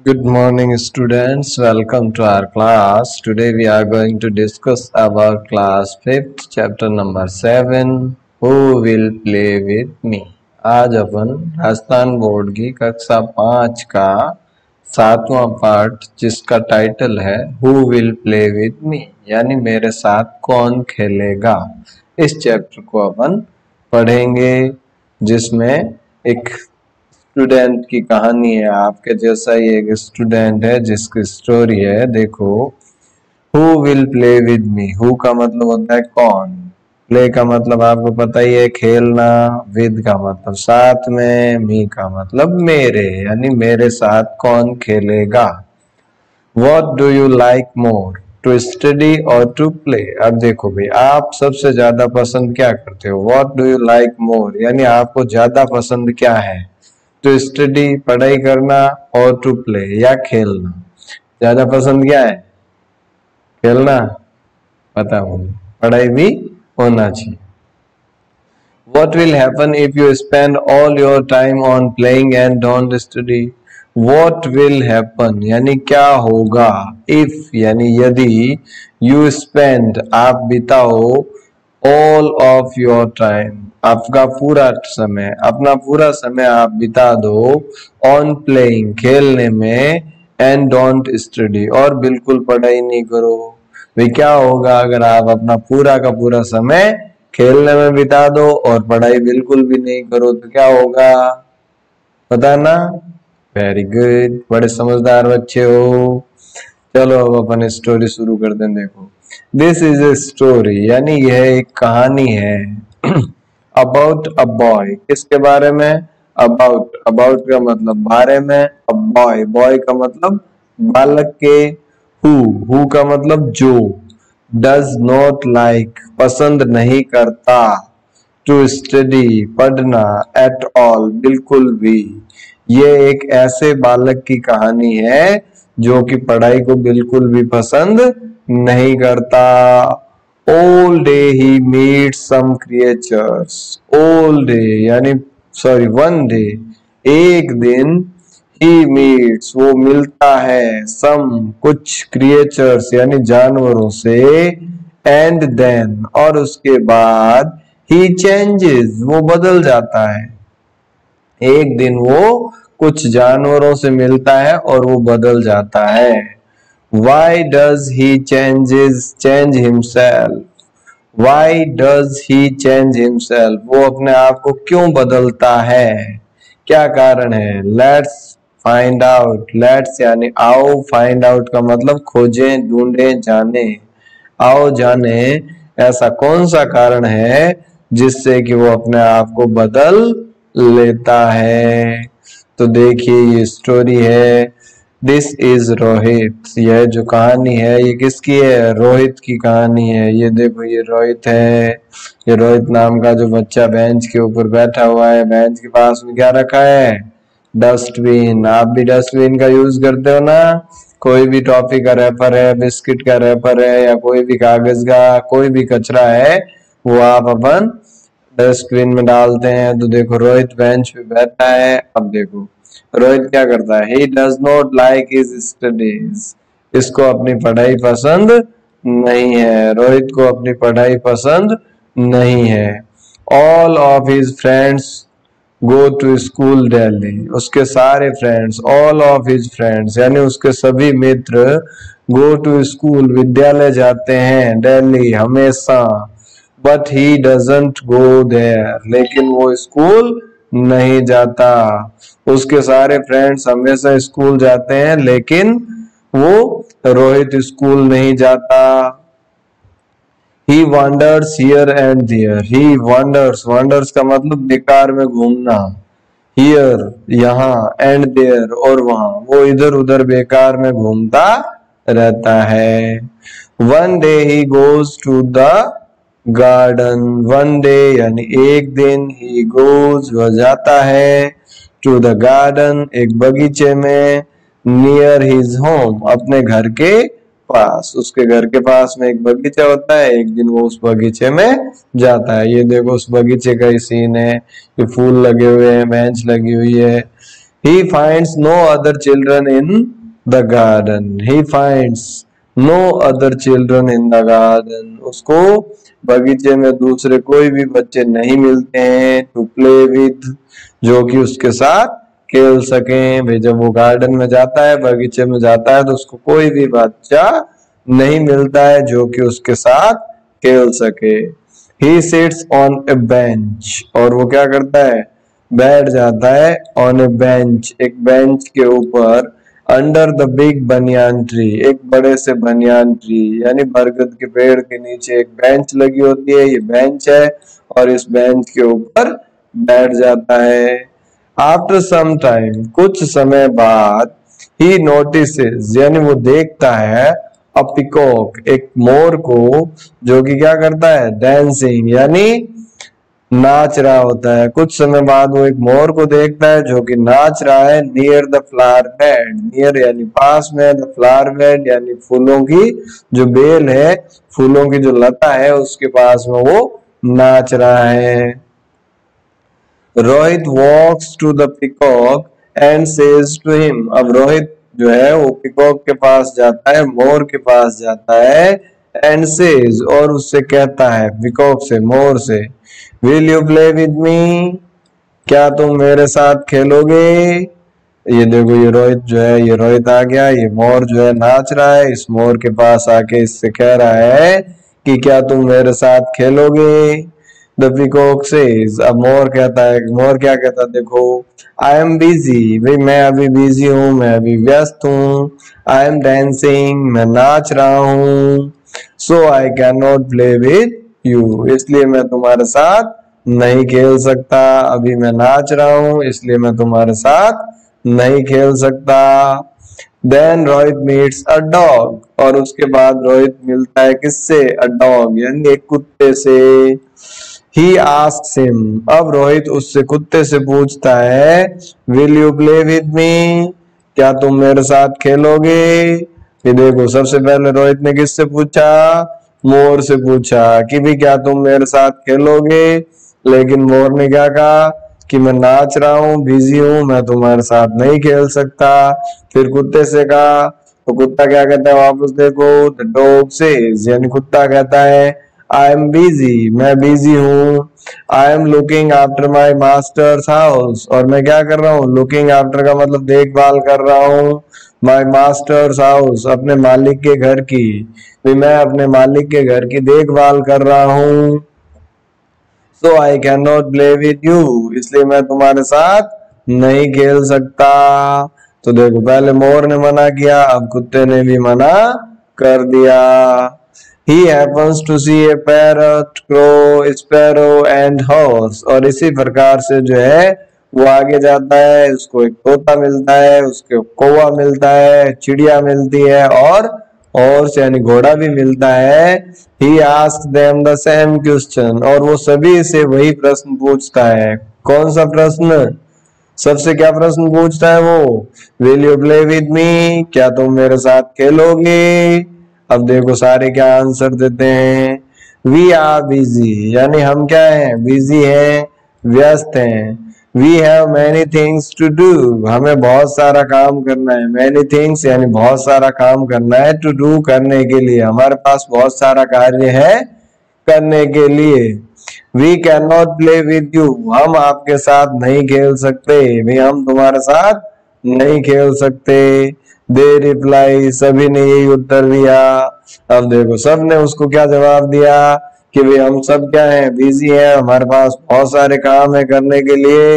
Good morning, students. Welcome to our class. Today we are going to discuss about class fifth, chapter number seven. Who will play with me? आज अपन Rajasthan board की कक्षा पाँच का सातवां part जिसका title है who will play with me यानी मेरे साथ कौन खेलेगा इस चैप्टर को अपन पढ़ेंगे जिसमें एक स्टूडेंट की कहानी है, आपके जैसा ही एक स्टूडेंट है, जिसकी स्टोरी है, देखो who will play with me who का मतलब होता है कौन? प्ले का मतलब आपको पता ही है, खेलना विद का मतलब साथ में मी का मतलब मेरे, यानी मेरे साथ कौन खेलेगा? What do you like more to study और टू प्ले अब देखो भाई, आप सबसे ज़्यादा पसंद क्या करते हो? What do you like more यानी आपको ज़्यादा पसंद क्या है? टू स्टडी पढ़ाई करना और टू प्ले या खेलना ज़्यादा पसंद क्या है खेलना पता मुझे पढ़ाई भी होना चाहिए what will happen if you spend all your time on playing and don't study what will happen यानी क्या होगा इफ़ यानी यदि यू स्पेंड आप बिताओ ऑल ऑफ़ योर टाइम आपका पूरा समय, अपना पूरा समय आप बिता दो ऑन प्लेइंग खेलने में एंड डोंट स्टडी और बिल्कुल पढ़ाई नहीं करो। वे क्या होगा अगर आप अपना पूरा का पूरा समय खेलने में बिता दो और पढ़ाई बिल्कुल भी नहीं करो तो क्या होगा? पता ना? वेरी गुड बड़े समझदार बच्चे हो। चलो अब अपन स्टोरी शुरू कर दें देखो। दिस इज़ ए स्टोरी यानी यह एक कहानी है। अबाउट अ बॉय किसके बारे में? अबाउट अबाउट का मतलब बारे में। अ बॉय बॉय का मतलब बालक के। हु हु का मतलब जो। डज नॉट लाइक पसंद नहीं करता। टू स्टडी पढ़ना. एट ऑल बिल्कुल भी। ये एक ऐसे बालक की कहानी है जो कि पढ़ाई को बिल्कुल भी पसंद नहीं करता। All day he meets some creatures. All day यानी सॉरी वन डे एक दिन ही मीट्स वो मिलता है सम कुछ क्रिएचर्स यानी जानवरों से एंड देन और उसके बाद ही चेंजेस वो बदल जाता है। एक दिन वो कुछ जानवरों से मिलता है और वो बदल जाता है। Why does he changes change himself? Why does he change himself? वो अपने आप को क्यों बदलता है? क्या कारण है? लेट्स फाइंड आउट लेट्स यानी आओ फाइंड आउट का मतलब खोजें, ढूंढें, जाने। आओ जाने, ऐसा कौन सा कारण है जिससे कि वो अपने आप को बदल लेता है? तो देखिए ये स्टोरी है। दिस इज़ रोहित यह जो कहानी है, ये किसकी है? रोहित की कहानी है। ये देखो, ये रोहित है। ये रोहित नाम का जो बच्चा बेंच के ऊपर बैठा हुआ है, बेंच के पास में क्या रखा है? डस्टबिन आप भी डस्टबिन का यूज़ करते हो ना? कोई भी टॉफी का रैपर है बिस्किट का रैपर है, या कोई भी कागज़ का, कोई भी कचरा है, वो आप अपन डस्टबिन में डालते हैं। तो देखो, रोहित बेंच पे बैठा है। अब देखो। रोहित क्या करता है? He does not like his studies इसको अपनी पढ़ाई पसंद नहीं है। रोहित को अपनी पढ़ाई पसंद नहीं है। All of his friends go to school daily उसके सारे friends all of his friends यानी उसके सभी मित्र गो टू स्कूल विद्यालय जाते हैं डेली हमेशा। But he doesn't go there लेकिन वो स्कूल नहीं जाता। उसके सारे फ्रेंड्स हमेशा स्कूल जाते हैं, लेकिन वो रोहित स्कूल नहीं जाता। He wanders here and there he wanders wanders का मतलब बेकार में घूमना। हियर यहाँ एंड देयर और वहाँ। वो इधर उधर बेकार में घूमता रहता है। One day he goes to the garden one day यानी एक दिन ही गोज वह जाता है टू द गार्डन एक बगीचे में नियर हिज होम अपने घर के पास, उसके घर के पास में एक बगीचा होता है, एक दिन वो उस बगीचे में जाता है। ये देखो उस बगीचे का ही सीन है, ये फूल लगे हुए हैं बेंच लगी हुई है। He finds no other children in the garden he finds no other children in the garden उसको बगीचे में दूसरे कोई भी बच्चे नहीं मिलते हैं टू प्ले विद जो कि उसके साथ खेल सके। भाई, जब वो गार्डन में जाता है, बगीचे में जाता है तो उसको कोई भी बच्चा नहीं मिलता है, जो कि उसके साथ खेल सके। He sits on a bench और वो क्या करता है? बैठ जाता है ऑन ए बेंच एक बेंच के ऊपर under the big banyan tree एक बड़े से बनियान ट्री यानी बरगद के पेड़ के नीचे एक बेंच लगी होती है, ये बेंच है, और इस बेंच के ऊपर बैठ जाता है। आफ्टर सम टाइम कुछ समय बाद ही नोटिस यानी वो देखता है अ पिकॉक एक मोर को, जो कि क्या करता है डांसिंग यानी नाच रहा होता है। कुछ समय बाद वो एक मोर को देखता है जो कि नाच रहा है near the flower bed near यानी पास में द फ्लावर बेड यानी फूलों की जो बेल है, फूलों की जो लता है, उसके पास में वो नाच रहा है। Rohit walks to the peacock and says to him अब रोहित जो है वो पिकॉक के पास जाता है, मोर के पास जाता है। एंड सेज और उससे कहता है पिकॉक से, मोर से will you play with me क्या तुम मेरे साथ खेलोगे? ये देखो, ये रोहित जो है, ये रोहित आ गया, ये मोर जो है नाच रहा है, इस मोर के पास आके इससे कह रहा है कि क्या तुम मेरे साथ खेलोगे? द पीकॉक सेज अब मोर कहता है, मोर क्या कहता है, देखो आई एम बिज़ी भाई, मैं अभी बिज़ी हूँ, मैं अभी व्यस्त हूँ आई एम डांसिंग मैं नाच रहा हूँ so I can not play with you इसलिए मैं तुम्हारे साथ नहीं खेल सकता। अभी मैं नाच रहा हूँ, इसलिए मैं तुम्हारे साथ नहीं खेल सकता। Then Rohit meets a dog और उसके बाद रोहित मिलता है किससे? अ डॉग यानी एक कुत्ते से। ही आस्क हिम अब रोहित उससे कुत्ते से पूछता है will you play with me क्या तुम मेरे साथ खेलोगे? ये देखो, सबसे पहले रोहित ने किससे पूछा? मोर से पूछा कि भी क्या तुम मेरे साथ खेलोगे? लेकिन मोर ने क्या कहा कि मैं नाच रहा हूँ, बिज़ी हूँ, मैं तुम्हारे साथ नहीं खेल सकता। फिर कुत्ते से कहा तो कुत्ता क्या कहता है वापस देखो द डॉग से यानी कुत्ता कहता है आई एम बिज़ी मैं बिज़ी हूँ। I am looking after my master's house और मैं क्या कर रहा हूँ? लुकिंग आफ्टर का मतलब देखभाल कर रहा हूँ। माई मास्टर्स हाउस अपने मालिक के घर की। भी मैं अपने मालिक के घर की देखभाल कर रहा हूँ। So I can not play with you इसलिए मैं तुम्हारे साथ नहीं खेल सकता। तो देखो, पहले मोर ने मना किया, अब कुत्ते ने भी मना कर दिया। He happens to see a parrot crow sparrow and horse और इसी प्रकार से जो है वो आगे जाता है, उसको एक तोता मिलता है, उसको कौवा मिलता है, चिड़िया मिलती है और और यानी घोड़ा भी मिलता है। He ask them the same question और वो सभी से वही प्रश्न पूछता है। कौन सा प्रश्न? सबसे क्या प्रश्न पूछता है वो? Will you play with me क्या तुम मेरे साथ खेलोगे? अब देखो सारे क्या आंसर देते हैं। वी आर बिज़ी यानी हम क्या हैं? बिज़ी हैं, व्यस्त हैं। We have many things to do हमें बहुत सारा काम करना है। मैनी थिंग्स यानी बहुत सारा काम करना है टू डू करने के लिए। हमारे पास बहुत सारा कार्य है करने के लिए। We can not play with you हम आपके साथ नहीं खेल सकते। भी हम तुम्हारे साथ नहीं खेल सकते। दे रिप्लाई सभी ने यही उत्तर दिया। अब देखो सबने उसको क्या जवाब दिया? कि भाई हम सब क्या है बिज़ी हैं, हमारे पास बहुत सारे काम है करने के लिए,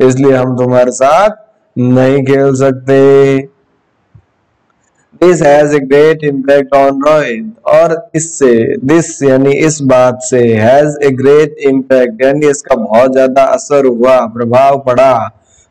इसलिए हम तुम्हारे साथ नहीं खेल सकते। This has a great impact on Rohit और इससे दिस यानी इस बात से हैज़ ए ग्रेट इम्पैक्ट यानी इसका बहुत ज़्यादा असर हुआ, प्रभाव पड़ा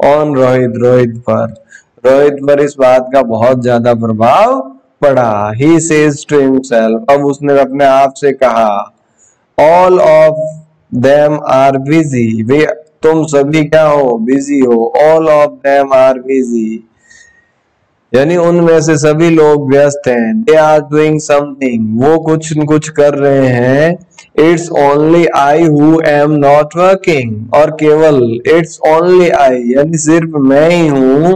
ऑन रोहित रोहित पर। रोहित पर इस बात का बहुत ज़्यादा प्रभाव पड़ा। ही सेज टू हिमसेल्फ अब उसने अपने आप से कहा all of them are busy वे तुम सभी क्या हो? बिज़ी हो. All of them are busy यानी उनमें से सभी लोग व्यस्त हैं. दे आर डूइंग समथिंग वो कुछ न कुछ कर रहे हैं. It's only I who am not working और केवल इट्स ओनली आई यानी सिर्फ़ मैं ही हूँ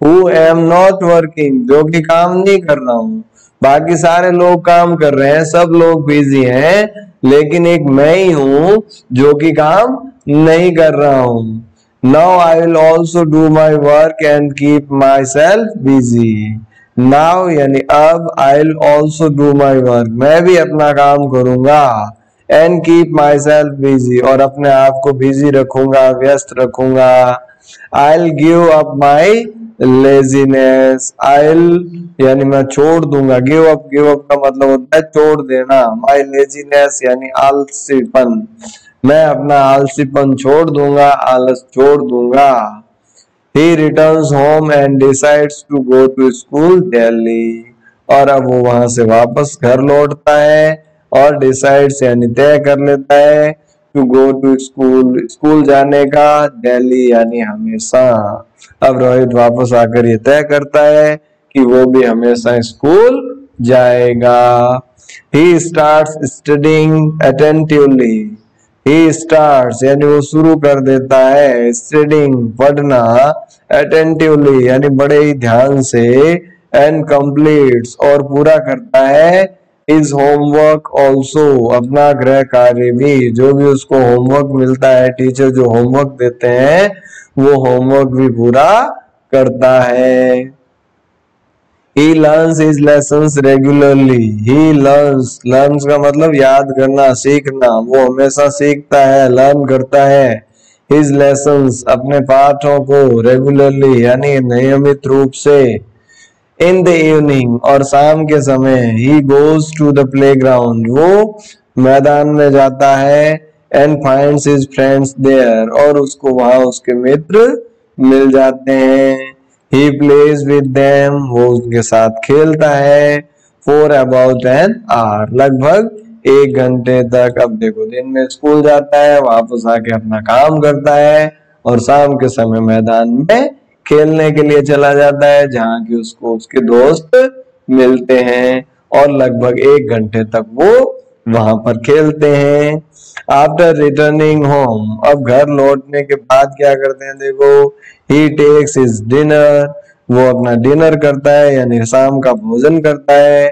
हु एम नॉट वर्किंग जो कि काम नहीं कर रहा हूँ। बाकी सारे लोग काम कर रहे हैं, सब लोग बिज़ी हैं, लेकिन एक मैं ही हूँ जो कि काम नहीं कर रहा हूँ। Now I will also do my work and keep myself busy now यानी अब I will also do my work मैं भी अपना काम करूँगा and keep myself busy और अपने आप को बिज़ी रखूँगा, व्यस्त रखूँगा। I will give up my laziness I'll यानी मैं छोड़ दूँगा गिव अप गिव अप का मतलब होता है छोड़ देना माई लेजीनेस यानी आलसीपन मैं अपना आलसीपन छोड़ दूँगा आलस छोड़ दूँगा he returns home and decides to go to school daily और अब वो वहाँ से वापस घर लौटता है और डिसाइड्स यानी तय कर लेता है to go to school school जाने का दिल्ली यानी हमेशा। अब रोहित वापस आकर ये तय करता है कि वो भी हमेशा स्कूल जाएगा। He start studying attentively he start यानी वो शुरू कर देता है स्टडिंग पढ़ना अटेंटिवली यानी बड़े ही ध्यान से एंड कंप्लीट्स और पूरा करता है इज़ होमवर्क ऑल्सो अपना गृह कार्य भी, जो भी उसको होमवर्क मिलता है टीचर जो होमवर्क देते हैं, वो होमवर्क भी पूरा करता है। He learns his lessons regularly. He learns learns का मतलब याद करना, सीखना, वो हमेशा सीखता है लर्न करता है। His lessons, अपने पाठों को regularly, यानी नियमित रूप से in द इवनिंग और शाम के समय he goes to the playground. वो मैदान में जाता है and finds his friends there और उसको वहाँ उसके मित्र मिल जाते हैं। ही प्लेज विद देम वो उनके साथ खेलता है फॉर अबाउट एन आवर लगभग एक घंटे तक। अब देखो, दिन में स्कूल जाता है, वापस आके अपना काम करता है और शाम के समय मैदान में खेलने के लिए चला जाता है, जहाँ की उसको उसके दोस्त मिलते हैं और लगभग एक घंटे तक वो वहाँ पर खेलते हैं। आफ्टर रिटर्निंग होम अब घर लौटने के बाद क्या करते हैं, देखो ही टेक्स इज़ डिनर वो अपना डिनर करता है, यानी शाम का भोजन करता है।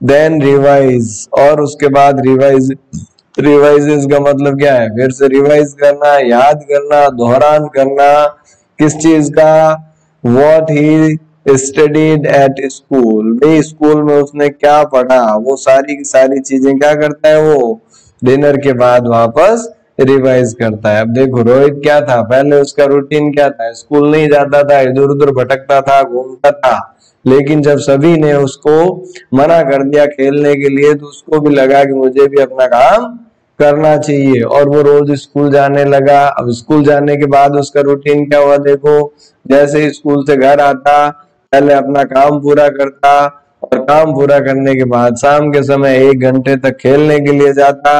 देन रिवाइज और उसके बाद रिवाइज रिवाइज का मतलब क्या है? फिर से रिवाइज करना, याद करना, दोहरान करना। किस चीज़ का? What he studied at school way school में उसने क्या पढ़ा? वो सारी की सारी चीज़ें क्या करता है वो? डिनर के बाद वापस रिवाइज करता है। अब देखो, रोहित क्या था? पहले उसका रूटीन क्या था? स्कूल नहीं जाता था, इधर उधर भटकता था, घूमता था। लेकिन जब सभी ने उसको मना कर दिया खेलने के लिए तो उसको भी लगा कि मुझे भी अपना काम करना चाहिए। और वो रोज स्कूल जाने लगा। अब स्कूल जाने के बाद उसका रूटीन क्या हुआ देखो। जैसे स्कूल से घर आता, पहले अपना काम पूरा करता और काम पूरा करने के बाद शाम के समय एक घंटे तक खेलने के लिए जाता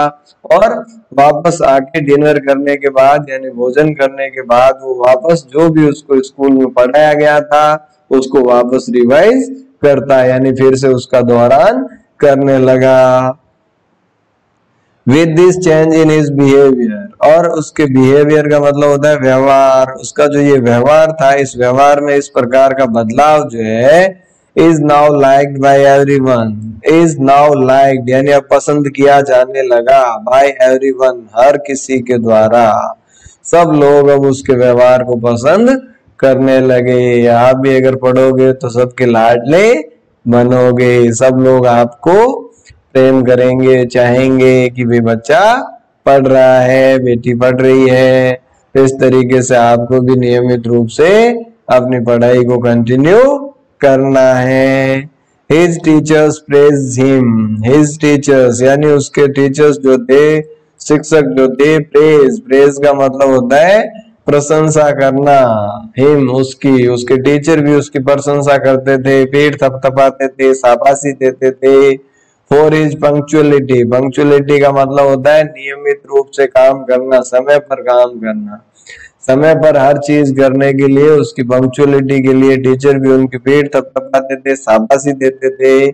और वापस आके डिनर करने के बाद, यानी भोजन करने के बाद वो वापस जो भी उसको स्कूल में पढ़ाया गया था, उसको वापस रिवाइज करता, यानी फिर से उसका दौरान करने लगा। With this change in his behaviour और उसके बिहेवियर का मतलब होता है व्यवहार। उसका जो ये व्यवहार था, इस व्यवहार में इस प्रकार का बदलाव जो है is now liked by everyone is now liked यानी अब पसंद किया जाने लगा बाय एवरीवन हर किसी के द्वारा। सब लोग अब उसके व्यवहार को पसंद करने लगे। आप भी अगर पढ़ोगे तो सबके लाडले बनोगे। सब लोग आपको प्रेम करेंगे, चाहेंगे कि वे बच्चा पढ़ रहा है, बेटी पढ़ रही है, इस तरीके से आपको भी नियमित रूप से अपनी पढ़ाई को कंटिन्यू करना है। His teachers praise him his teachers यानी उसके टीचर्स जो थे, शिक्षक जो थे प्रेज प्रेज का मतलब होता है प्रशंसा करना। हिम उसकी, उसके टीचर भी उसकी प्रशंसा करते थे पेट थपथपाते थे, शाबाशी देते थे। फॉर इज़ पंक्चुअलिटी पंक्चुअलिटी का मतलब होता है नियमित रूप से काम करना, समय पर काम करना। समय पर हर चीज़ करने के लिए, उसकी पंक्चुअलिटी के लिए टीचर भी उनके पेट थपथपाते थे, शाबाशी देते थे।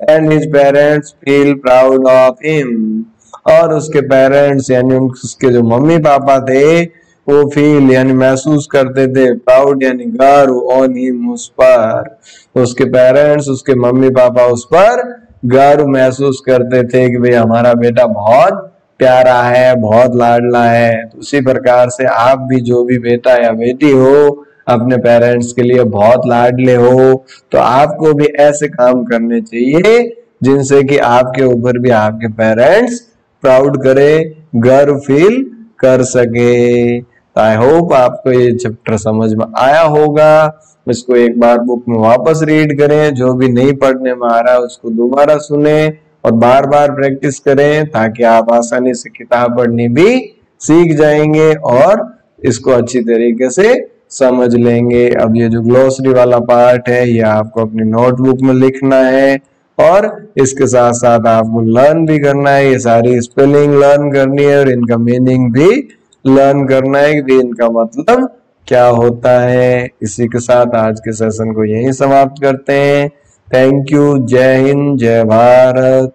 And his parents feel proud of him और उसके पेरेंट्स यानी उसके जो मम्मी पापा थे, वो फील यानी महसूस करते थे प्राउड यानी गर्व ऑन हिम उस पर। उसके पेरेंट्स उसके मम्मी पापा उस पर गर्व महसूस करते थे कि भाई हमारा बेटा बहुत प्यारा है, बहुत लाडला है। तो उसी प्रकार से आप भी जो भी बेटा या बेटी हो, अपने पेरेंट्स के लिए बहुत लाडले हो तो आपको भी ऐसे काम करने चाहिए जिनसे कि आपके ऊपर भी आपके पेरेंट्स प्राउड करे, गर्व फील कर सके। आई होप आपको ये चैप्टर समझ में आया होगा। इसको एक बार बुक में वापस रीड करें, जो भी नहीं पढ़ने में आ रहा उसको दोबारा सुने और बार बार प्रैक्टिस करें ताकि आप आसानी से किताब पढ़नी भी सीख जाएँगे और इसको अच्छी तरीके से समझ लेंगे। अब ये जो ग्लोसरी वाला पार्ट है, ये आपको अपनी नोटबुक में लिखना है और इसके साथ साथ आपको लर्न भी करना है। ये सारी स्पेलिंग लर्न करनी है और इनका मीनिंग भी लर्न करना है कि इनका मतलब क्या होता है? इसी के साथ आज के सेशन को यहीं समाप्त करते हैं। थैंक यू जय हिंद जय भारत